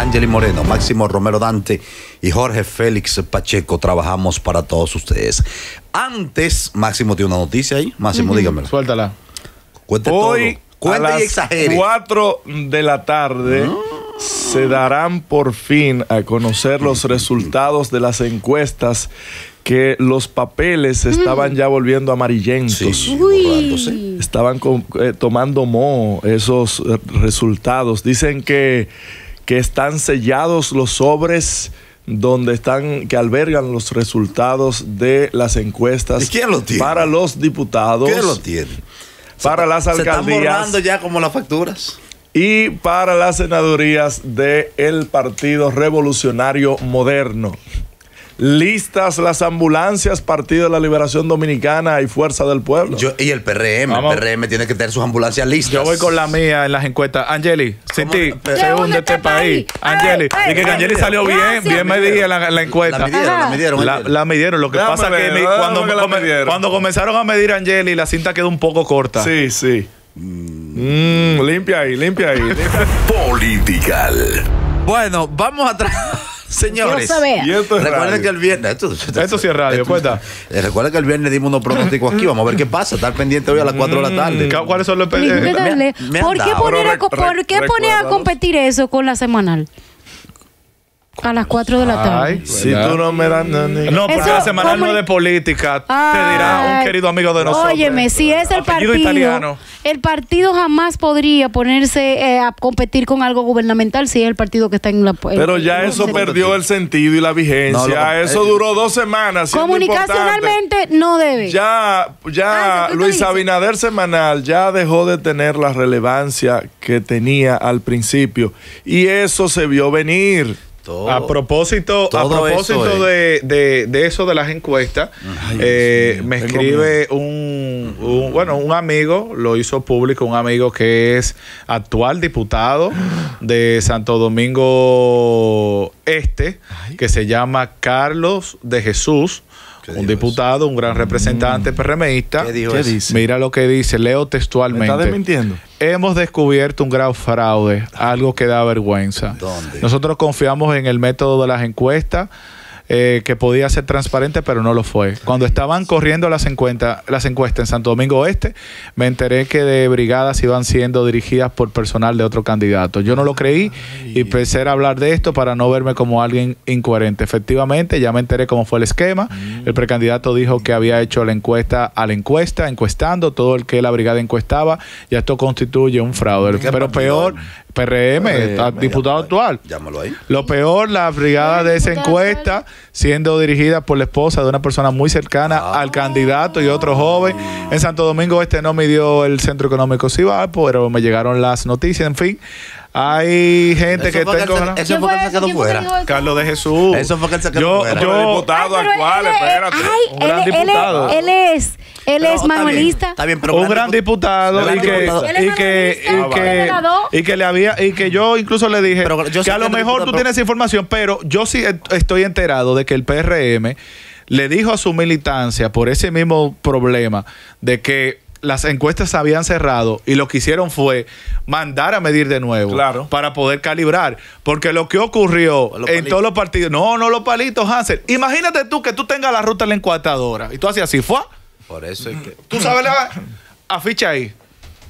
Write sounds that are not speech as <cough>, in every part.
Ángeli Moreno, Máximo Romero Dante y Jorge Félix Pacheco trabajamos para todos ustedes. Antes, Máximo tiene una noticia ahí. Máximo, dígamela. Suéltala. Cuente Hoy, todo. Cuente a y las exagere. 4 de la tarde, se darán por fin a conocer los resultados de las encuestas que los papeles se estaban ya volviendo amarillentos. Sí. Estaban con- eh, tomando moho esos eh, resultados. Dicen que, que están sellados los sobres donde están, que albergan los resultados de las encuestas ¿Y quién lo tiene? para los diputados, ¿Qué lo tiene? para las Se están alcaldías borrando ya como las facturas. y para las senadurías del Partido Revolucionario Moderno. Listas las ambulancias, Partido de la Liberación Dominicana y Fuerza del Pueblo. Yo- y el PRM, Vamos. el PRM tiene que tener sus ambulancias listas. Yo voy con la mía en las encuestas. Angeli, sin ti, Pero- se hunde este país. Angeli, y que Angeli salió bien, gracias. bien medida la, la encuesta. La midieron, la Ajá. midieron. La, midieron. Lo que Déjame pasa ver, que cuando, que come- cuando comenzaron a medir a Angeli, la cinta quedó un poco corta. Sí, sí. Mm, limpia ahí, limpia ahí. limpia. Political. Bueno, vamos atrás. Señores. Quiero saber. Y esto es Recuerden radio. que el viernes. Esto, Esto sí es radio, cuenta. Eh, Recuerden que el viernes dimos unos pronósticos aquí. Vamos a ver qué pasa. Estar pendiente hoy a las 4 de la tarde. ¿Cu- ¿Cuáles son los pe- Ni- ni- me- me han ¿Por qué poner a, por qué poner competir eso con la semanal? A las 4 de la tarde. Ay, Si tú no me das no, porque Eso, la semanal ¿cómo no de política. te dirá un querido amigo de nosotros. Óyeme, si es el partido, italiano. el partido jamás podría ponerse eh, a competir con algo gubernamental si es el partido que está en la. Pero ya eso perdió el sentido y la vigencia. No, lo- eso eh, duró dos semanas. Comunicacionalmente no debe. Ya, ya Ah, ¿qué tú Luis? Abinader Semanal ya dejó de tener la relevancia que tenía al principio. Y eso se vio venir. Todo. A propósito, a propósito eso de, de- de eso de las encuestas, eh, Dios me escribe un, un- bueno, un amigo, lo hizo público, un amigo que es actual diputado de Santo Domingo Este, que se llama Carlos de Jesús, ¿Qué un diputado, un gran representante PRMista. ¿Qué dijo dice? Mira lo que dice, leo ¿Me textualmente. está desmintiendo? Hemos descubierto un grave fraude, algo que da vergüenza. ¿Dónde? Nosotros confiamos en el método de las encuestas, eh, que podía ser transparente, pero no lo fue. Cuando estaban corriendo las encuestas, las encuestas en Santo Domingo Oeste, me enteré que de brigadas iban siendo dirigidas por personal de otro candidato. Yo no lo creí y empecé a hablar de esto para no verme como alguien incoherente. Efectivamente, ya me enteré cómo fue el esquema. El precandidato dijo que había hecho la encuesta a la encuesta, encuestando todo el que la brigada encuestaba. Ya esto constituye un fraude. Pero peor, PRM, está diputado actual. Llámalo ahí. Lo peor, la brigada de esa encuesta siendo dirigida por la esposa de una persona muy cercana Ah. al candidato y otro joven. En Santo Domingo Este no me dio el centro económico Cibar, pero me llegaron las noticias, en fin. Hay gente Eso que él se- eso ¿Quién fue que que fuera. Carlos de Jesús. Eso fue que él quedó yo, fuera. yo- diputado Ay, pero actual, él es- espérate. ay, Un gran él, él es- diputado. él es, él Pero es está manuelista. Está bien, pero un gran diputado Gran y que, diputado. Y que, le había y que yo incluso le dije Pero yo que a lo mejor diputado- tú tienes información, pero yo sí est- estoy enterado de que el PRM le dijo a su militancia por ese mismo problema de que las encuestas se habían cerrado y lo que hicieron fue mandar a medir de nuevo Claro. para poder calibrar. Porque lo que ocurrió en palitos. todos los partidos, no, no los palitos, Hansel. Imagínate tú que tú tengas la ruta en la encuestadora y tú hacías así, fue. Por eso es que. Tú sabes la. Aficha ahí.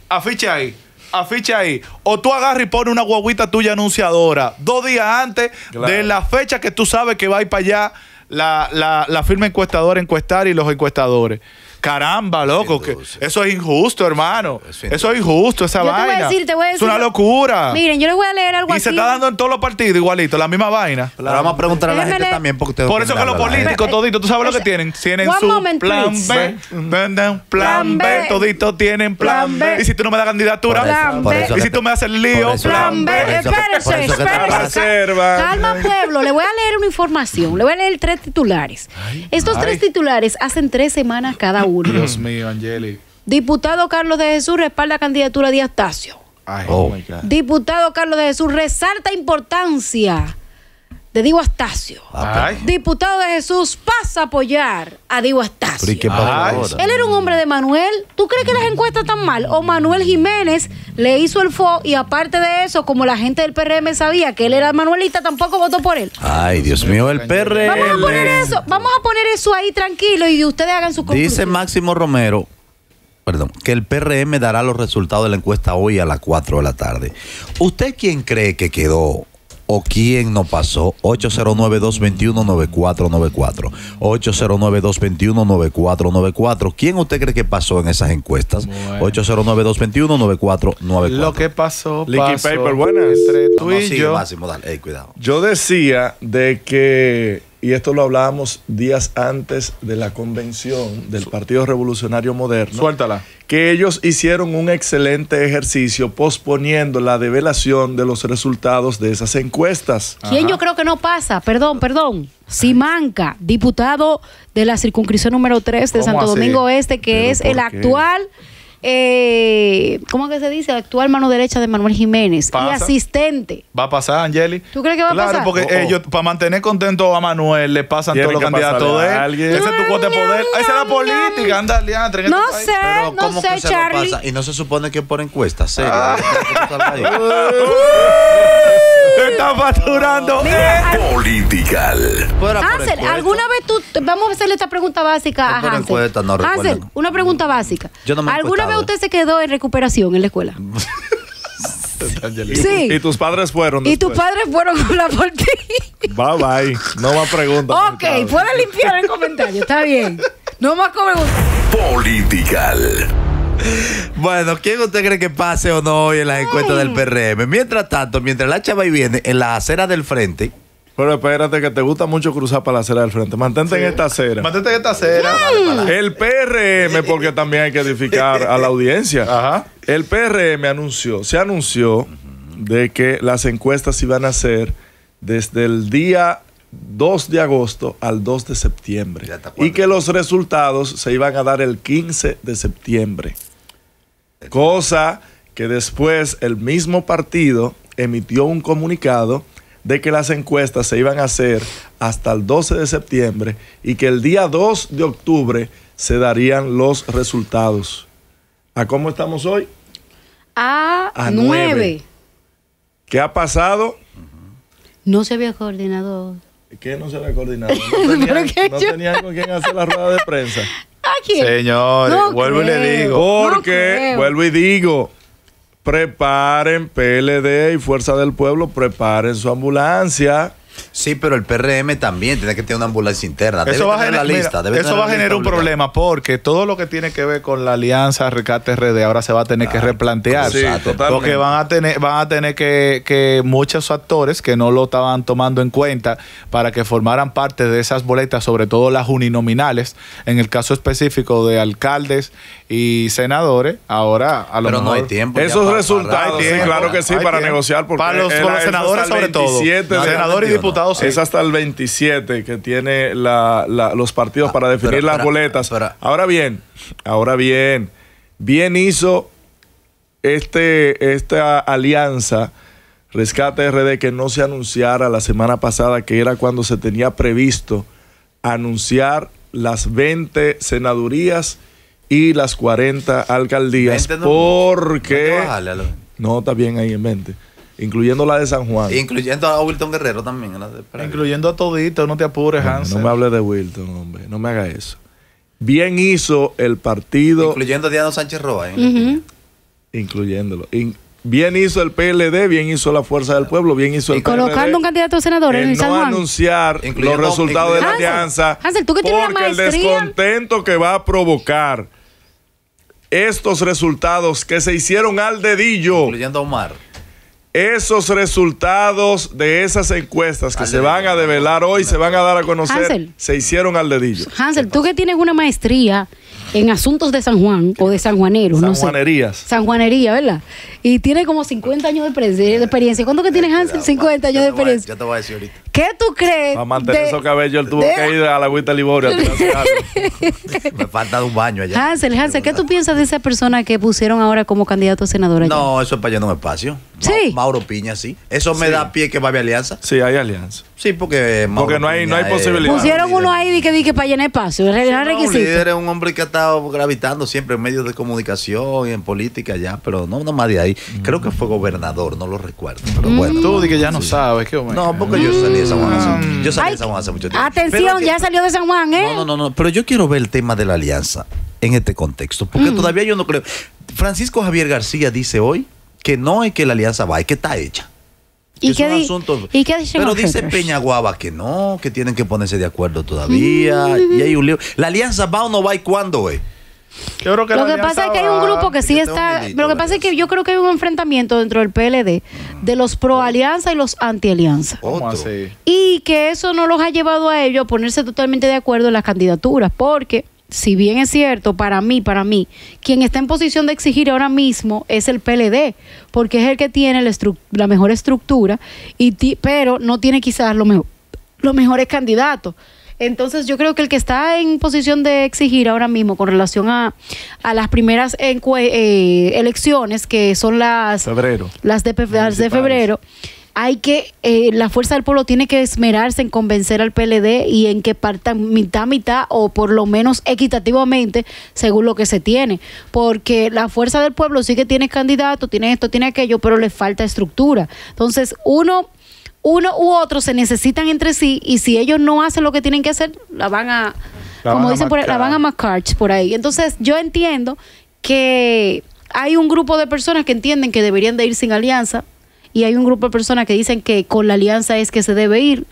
Aficha ahí. Aficha ahí. O tú agarras y pones una guaguita tuya anunciadora dos días antes Claro. de la fecha que tú sabes que va a ir para allá la, la, la firma encuestadora encuestar y los encuestadores. Caramba, loco, que eso es injusto, hermano. Eso es injusto, esa Yo te voy a vaina. decir, te voy a es una decir- locura. Miren, yo les voy a leer algo y así. se está dando en todos los partidos igualito, la misma vaina. Pero vamos a preguntar a la gente también porque ustedes Por eso que los políticos toditos, ¿tú sabes lo que tienen? Tienen One su moment, plan please. B, plan, plan, Plan B, B. toditos tienen plan, B. B. Y si tú no me das candidatura, Plan B. y si tú me haces el lío, Plan B, espérense. reserva. Calma, pueblo. Le voy a leer una información. Le voy a leer tres titulares. Estos tres titulares hacen tres semanas cada uno. Dios mío, Angeli. Diputado Carlos de Jesús respalda candidatura de Astacio. Ay, Oh. my God. Diputado Carlos de Jesús resalta importancia de Diego Astacio. Ay. Diputado de Jesús pasa a apoyar a Diego Astacio. Él era un hombre de Manuel. ¿Tú crees que las encuestas están mal? O Manuel Jiménez le hizo el fo y aparte de eso, como la gente del PRM sabía que él era manuelista, tampoco votó por él. Ay, Dios mío, el PRL. Vamos a poner eso, vamos a poner eso ahí tranquilo y ustedes hagan su Dice conclusión. Máximo Romero, perdón, que el PRM dará los resultados de la encuesta hoy a las 4 de la tarde. ¿Usted quién cree que quedó o quién no pasó? 809-221-9494. 809-221-9494. ¿Quién usted cree que pasó en esas encuestas? 809-221-9494. Lo que pasó, Licky pasó Paper, buenas. entre No, tú no, y sigue, yo. Máximo, dale. Ey, cuidado. Yo decía de que, y esto lo hablábamos días antes de la convención del Partido Revolucionario Moderno, Suéltala. que ellos hicieron un excelente ejercicio posponiendo la develación de los resultados de esas encuestas. ¿Quién yo creo que no pasa? Perdón, perdón. Simanca, diputado de la circunscripción número 3 de ¿Cómo Santo así? Domingo Este, que ¿Pero es el qué? Eh, ¿cómo que se dice? Actual mano derecha de Manuel Jiménez y Pasa. asistente. ¿Va a pasar, Angeli? ¿Tú crees que va a claro, pasar? porque Oh, oh. ellos, para mantener contento a Manuel, le pasan todos los que candidatos pasarle de a él. alguien. Ese es tu cuota de poder. Esa es la política, anda, liantre, en No este país. sé, Pero no ¿cómo sé, que se lo Charlie. pasa? Y no se supone que por encuesta, serio. <laughs> <laughs> Está facturando. Mira, al- Political. Fuera por Hansel, encuesta. ¿alguna vez tú, vamos a hacerle esta pregunta básica a Por Hansel? encuesta, no Hansel, recuerdo. una pregunta básica. Yo no me he ¿Alguna vez encuestado. usted se quedó en recuperación en la escuela? sí. Y tus padres fueron. Y tus después. padres fueron con la por ti. Bye bye. No más preguntas. Ok, puede limpiar el comentario, está bien. No más preguntas. Political. Bueno, ¿quién usted cree que pase o no hoy en las encuestas del PRM? Mientras tanto, mientras la chava y viene en la acera del frente, Pero espérate que te gusta mucho cruzar para la acera del frente. Mantente en esta acera. Mantente en esta acera. El PRM, porque también hay que edificar a la audiencia. Ajá. El PRM anunció, se anunció de que las encuestas iban a ser desde el día 2 de agosto al 2 de septiembre. ¿Y que los resultados se iban a dar el 15 de septiembre. Cosa que después el mismo partido emitió un comunicado de que las encuestas se iban a hacer hasta el 12 de septiembre y que el día 2 de octubre se darían los resultados. ¿A cómo estamos hoy? A, A nueve. nueve. ¿Qué ha pasado? No se había coordinado. ¿Qué no se había coordinado? No <laughs> tenían, no tenían con quién hacer la rueda de prensa. ¿A quién? Señores, No vuelvo y le digo. Porque, vuelvo y digo, preparen PLD y Fuerza del Pueblo, preparen su ambulancia. Sí, pero el PRM también tiene que tener una ambulancia interna. Debe Eso va, a tener gener- la mira, lista. debe eso tener va a generar un problema porque todo lo que tiene que ver con la alianza Rescate RD ahora se va a tener que replantear. Sí, totalmente. porque van a tener, van a tener que, que muchos actores que no lo estaban tomando en cuenta para que formaran parte de esas boletas, sobre todo las uninominales, en el caso específico de alcaldes y senadores, ahora a lo Pero no hay tiempo. Esos resultados, sí, claro que sí, para tiempo. negociar. Porque Para los- los es senadores sobre todo. 27 de- Senadores y 21, diputados, sí. Es hasta el 27 que tiene la- la- los partidos Ah, para definir pero, las pero, boletas. pero- ahora bien, ahora bien, bien hizo este, esta alianza Rescate RD que no se anunciara la semana pasada, que era cuando se tenía previsto anunciar las 20 senadurías y las 40 alcaldías. 20 no- porque... No, está bien ahí en 20. Incluyendo la de San Juan. Incluyendo a Wilton Guerrero también. la de- incluyendo a todito, no te apures, No, Hansel. no me hable de Wilton, hombre. No me haga eso. Bien hizo el partido, Incluyendo a Diana Sánchez Roa. ¿eh? incluyéndolo. In- bien hizo el PLD, bien hizo la Fuerza del Pueblo, bien hizo el Y Colocando un candidato a senador en en el San no Juan. anunciar Incluyendo- los resultados de la alianza. Hansel, tú que tienes una porque el descontento que va a provocar estos resultados que se hicieron al dedillo. Incluyendo a Omar. Esos resultados de esas encuestas que se van a develar hoy, se van a dar a conocer, Hansel. se hicieron al dedillo. Hansel, tú que tienes una maestría en asuntos de San Juan o de San Juanero, no sé. Sanjuanerías. San Juanería, ¿verdad? Y tiene como 50 años de, experiencia. ¿Cuánto que tiene Hansel? 50 años de experiencia. Yo te voy a decir ahorita. ¿Qué tú crees? Para mantener de- esos cabellos, él tuvo de- que ir a la agüita Liboria. <laughs> Me falta de un baño allá. Hansel, Hansel, ¿qué tú piensas de esa persona que pusieron ahora como candidato a senadora? allá? No, eso es para llenar un espacio. Sí. Ma- Mauro Piña, sí. Eso me Sí. da pie que va a haber alianza. Sí, hay alianza. Sí, porque Mauro Porque no hay- no hay posibilidad. Pusieron un uno ahí de que, di que para llenar espacio. Era Sí, no, un líder es un hombre que ha estado gravitando siempre en medios de comunicación y en política ya, pero no, no más de ahí. Creo que fue gobernador, no lo recuerdo. Pero Mm. bueno. Tú di que ya no sabes. ¿qué hombre? No, porque yo salí de San Juan hace, yo salí Ay, de San Juan hace mucho tiempo. Atención, que- ya salió de San Juan, ¿eh? No, no, no, no, pero yo quiero ver el tema de la alianza en este contexto, porque todavía yo no creo. Francisco Javier García dice hoy que no es que la alianza va, es que está hecha. ¿Y Es qué un di- asunto- ¿Y qué dicen Pero dice? Peñaguaba que no, que tienen que ponerse de acuerdo todavía. Y hay un lío. ¿La alianza va o no va y cuándo es? Yo creo que Lo que pasa es que hay un grupo que sí está. Lo que pasa es que yo creo que hay un enfrentamiento dentro del PLD de los pro alianza y los anti alianza. Y que eso no los ha llevado a ellos a ponerse totalmente de acuerdo en las candidaturas. Porque, si bien es cierto, para mí, para mí, quien está en posición de exigir ahora mismo es el PLD. Porque es el que tiene la, mejor estructura, y ti- pero no tiene quizás lo mejor- los mejores candidatos. Entonces yo creo que el que está en posición de exigir ahora mismo con relación a, a las primeras eh, elecciones, que son las Febrero. las de, las de febrero, hay que, eh, la fuerza del pueblo tiene que esmerarse en convencer al PLD y en que partan mitad, mitad o por lo menos equitativamente según lo que se tiene. Porque la fuerza del pueblo sí que tiene candidato, tiene esto, tiene aquello, pero le falta estructura. Entonces, uno, uno u otro se necesitan entre sí y si ellos no hacen lo que tienen que hacer, la van a, La como van a dicen por ahí, la van a por ahí. Entonces, yo entiendo que hay un grupo de personas que entienden que deberían de ir sin alianza y hay un grupo de personas que dicen que con la alianza es que se debe ir.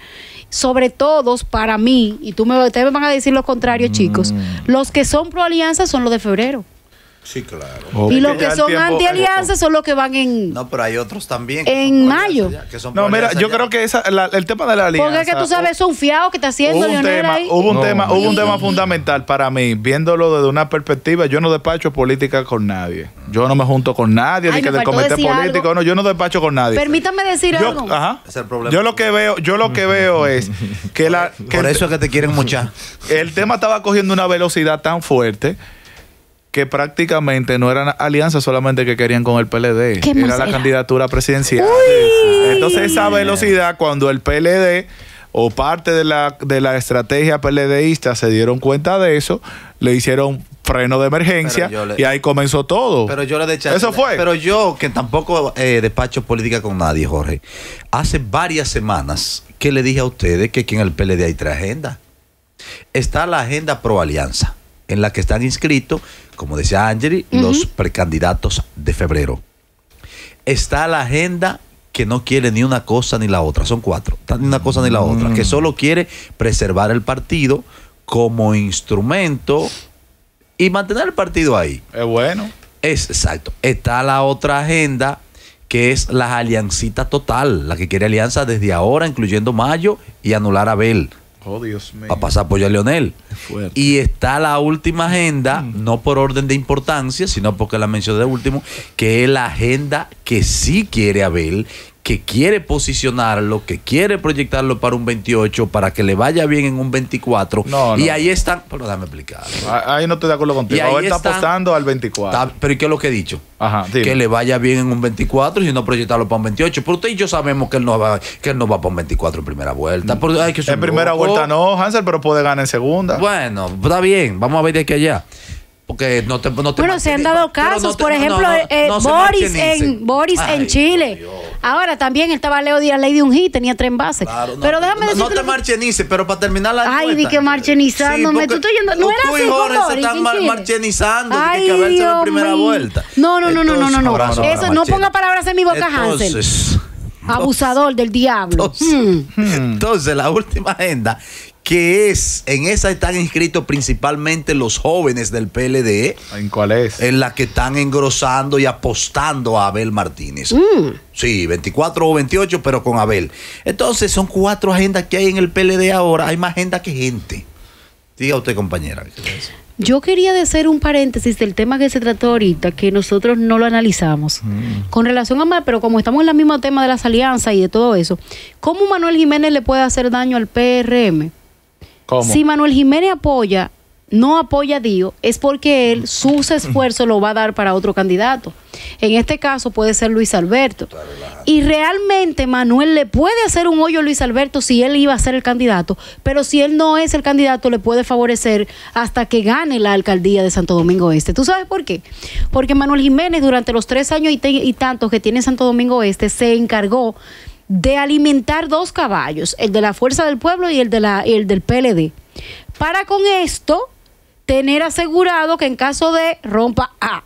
Sobre todo, para mí, y tú me, ustedes me van a decir lo contrario, chicos, los que son pro alianza son los de febrero. Sí, claro. Y los que son tiempo- anti alianza son los que van en... No, pero hay otros también. En mayo. alianza ya, que son No, mira, yo ya. creo que esa, la- el tema de la alianza. Porque es que tú sabes, son fiados que está haciendo Hubo un Leonel tema, ahí. hubo un No, tema, hubo un tema fundamental para mí, viéndolo desde una perspectiva, yo no despacho política con nadie. Yo no me junto con nadie, Ay, ni que del comité político, algo. no, yo no despacho con nadie. Permítame decir yo, algo. ajá. Ese es el problema. Yo lo que veo, yo lo que veo es que la que Por eso es que te quieren mucha. <laughs> el tema estaba cogiendo una velocidad tan fuerte que prácticamente no eran alianzas solamente que querían con el PLD, ¿Qué era más la era? candidatura presidencial. Entonces esa velocidad cuando el PLD o parte de la, de la estrategia PLDista se dieron cuenta de eso, le hicieron freno de emergencia le- y ahí comenzó todo. Pero yo le de echar- Eso fue. Pero yo, que tampoco eh, despacho política con nadie, Jorge, hace varias semanas que le dije a ustedes que aquí en el PLD hay tres agendas. Está la agenda pro alianza, en la que están inscritos, como decía Angeli, los precandidatos de febrero. Está la agenda que no quiere ni una cosa ni la otra, son cuatro, ni una cosa ni la otra, que solo quiere preservar el partido como instrumento y mantener el partido ahí. es bueno. Es exacto. Está la otra agenda que es la aliancita total, la que quiere alianza desde ahora, incluyendo mayo, y anular a Abel. Oh, Dios mío. a pasar apoyo a Leonel. Y está la última agenda, no por orden de importancia, sino porque la mencioné de último, que es la agenda que sí quiere Abel, que quiere posicionarlo, que quiere proyectarlo para un 28, para que le vaya bien en un 24. No, y no. ahí están, pero déjame explicar. Ah, Ahí no estoy de acuerdo Y contigo. ahí Ahora está están- apostando al 24. Está- pero ¿y qué es lo que he dicho? Ajá, dime. que le vaya bien en un 24 y no proyectarlo para un 28. Pero usted y yo sabemos que él no va, que él no va para un 24 en primera vuelta. Pero hay que ser en primera loco. vuelta no, Hansel, pero puede ganar en segunda. Bueno, está bien. Vamos a ver de aquí allá. Porque no te, no te Bueno, se han dado no casos, te- por ejemplo, eh, Boris en Boris Ay, en Chile. Dios. Ahora también estaba Leo Díaz Ley de un hit, tenía tres. Claro, no, pero déjame decirte no te lo marchenices, pero para terminar la Ay, di que marchenizándome. Sí, Tú estás yendo- no era así Jorge se Boris están mar- marchenizando. de Ay, que Abel se va en Dios primera mío. vuelta. No, no, no, no, no, no, no. Eso, no ponga palabras en mi boca, Hansel. Abusador del diablo. Entonces, Hmm. entonces, la última agenda, que es, en esa están inscritos principalmente los jóvenes del PLD, ¿En cuál es? en la que están engrosando y apostando a Abel Martínez. Sí, 24 o 28, pero con Abel. Entonces, son cuatro agendas que hay en el PLD ahora. Hay más agenda que gente. Diga usted, compañera. Yo quería hacer un paréntesis del tema que se trató ahorita, que nosotros no lo analizamos. Con relación a Manuel, pero como estamos en el mismo tema de las alianzas y de todo eso, ¿cómo Manuel Jiménez le puede hacer daño al PRM? ¿Cómo? Si Manuel Jiménez apoya, no apoya a Dio, es porque él sus esfuerzos lo va a dar para otro candidato. En este caso puede ser Luis Alberto. Y realmente Manuel le puede hacer un hoyo a Luis Alberto si él iba a ser el candidato, pero si él no es el candidato le puede favorecer hasta que gane la alcaldía de Santo Domingo Este. ¿Tú sabes por qué? Porque Manuel Jiménez durante los tres años y, y tantos que tiene Santo Domingo Este se encargó de alimentar dos caballos, el de la Fuerza del Pueblo y el, de la, el del PLD. Para con esto tener asegurado que en caso de rompa A.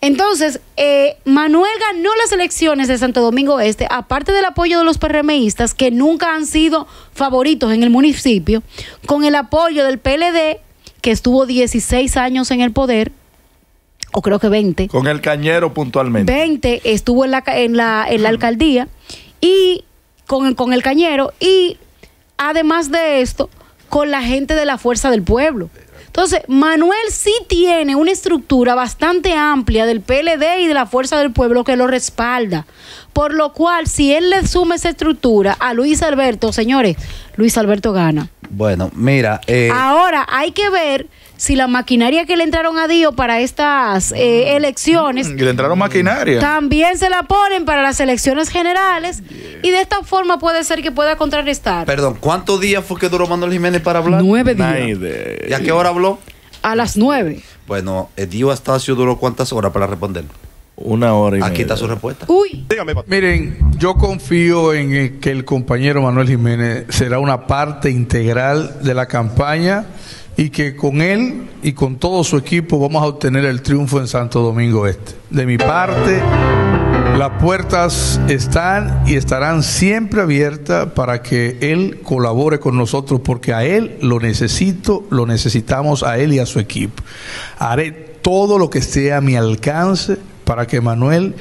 Entonces, eh, Manuel ganó las elecciones de Santo Domingo Este, aparte del apoyo de los PRMistas, que nunca han sido favoritos en el municipio, con el apoyo del PLD, que estuvo 16 años en el poder, o creo que 20, Con el cañero puntualmente. 20 estuvo en la, en la, en la alcaldía y con, el- con el cañero y además de esto, con la gente de la Fuerza del Pueblo. Entonces, Manuel sí tiene una estructura bastante amplia del PLD y de la Fuerza del Pueblo que lo respalda. Por lo cual, si él le suma esa estructura a Luis Alberto, señores, Luis Alberto gana. Bueno, mira, eh, Ahora hay que ver si la maquinaria que le entraron a Dio para estas eh, elecciones Y le entraron maquinaria. también se la ponen para las elecciones generales y de esta forma puede ser que pueda contrarrestar. perdón, ¿cuántos días fue que duró Manuel Jiménez para hablar? Nueve días. ¿Y a qué hora habló? A las nueve. Bueno, eh, Dio Astacio duró cuántas horas para responder. Una hora y Aquí media. está su respuesta. Uy, Miren, yo confío en eh, que el compañero Manuel Jiménez será una parte integral de la campaña y que con él y con todo su equipo vamos a obtener el triunfo en Santo Domingo Este. De mi parte, las puertas están y estarán siempre abiertas para que él colabore con nosotros porque a él lo necesito, lo necesitamos a él y a su equipo. Haré todo lo que esté a mi alcance para que Manuel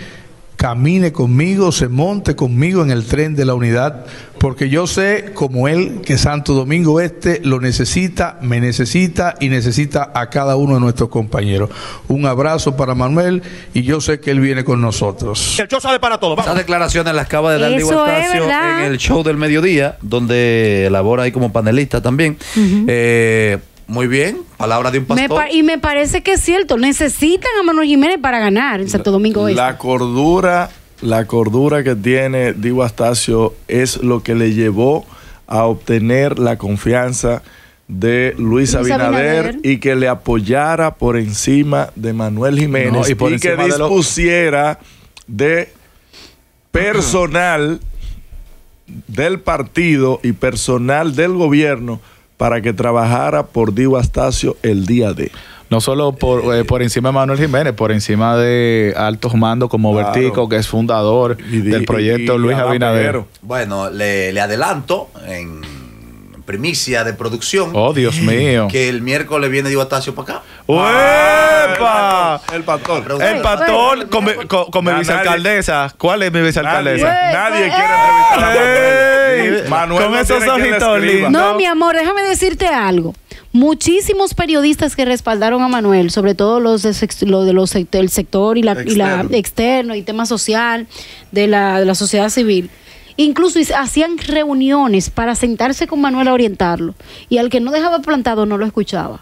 camine conmigo, se monte conmigo en el tren de la unidad, porque yo sé, como él, que Santo Domingo Este lo necesita, me necesita y necesita a cada uno de nuestros compañeros. Un abrazo para Manuel y yo sé que él viene con nosotros. El show sale para todos. Esas declaraciones las acaba de dar Diego Eso es Astacio verdad. en el show del mediodía, donde elabora ahí como panelista también. Eh, muy bien, palabra de un pastor. pa- y me parece que es cierto. Necesitan a Manuel Jiménez para ganar en Santo Domingo Este. La cordura, la cordura que tiene Diego Astacio es lo que le llevó a obtener la confianza de Luis, Luis Abinader, Abinader. y que le apoyara por encima de Manuel Jiménez No, y que encima de lo- dispusiera de personal del partido y personal del gobierno para que trabajara por Diego Astacio el día de. No solo por, eh, por encima de Manuel Jiménez, por encima de altos mandos como Claro. Vertico, que es fundador Y del proyecto y- y Luis Abinader. Bueno, le, le adelanto en primicia de producción Oh, Dios mío. que el miércoles viene Diego Astacio para acá. ¡Uepa! El pastor. El pastor con, mi- con- con mi Nadie- vicealcaldesa. ¿Cuál es mi Nadie, vicealcaldesa? nadie quiere entrevistar a Ey, Manuel. Manuel con no esos tiene quien le ojitos escriba. lindos. No, mi amor, déjame decirte algo. Muchísimos periodistas que respaldaron a Manuel, sobre todo los, de sex- lo de los sect- el sector y la, y la- Externo. externo y tema social de la, de la sociedad civil, incluso hic- hacían reuniones para sentarse con Manuel a orientarlo. Y al que no dejaba plantado no lo escuchaba.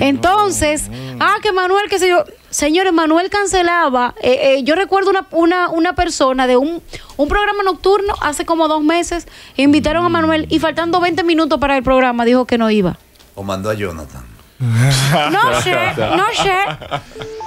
Entonces, ah, que Manuel, qué sé yo, señores, Manuel cancelaba. eh, eh, yo recuerdo una, una, una persona de un, un programa nocturno hace como dos meses, invitaron a Manuel y faltando 20 minutos para el programa dijo que no iba. O mandó a Jonathan. No sé, no sé. <laughs>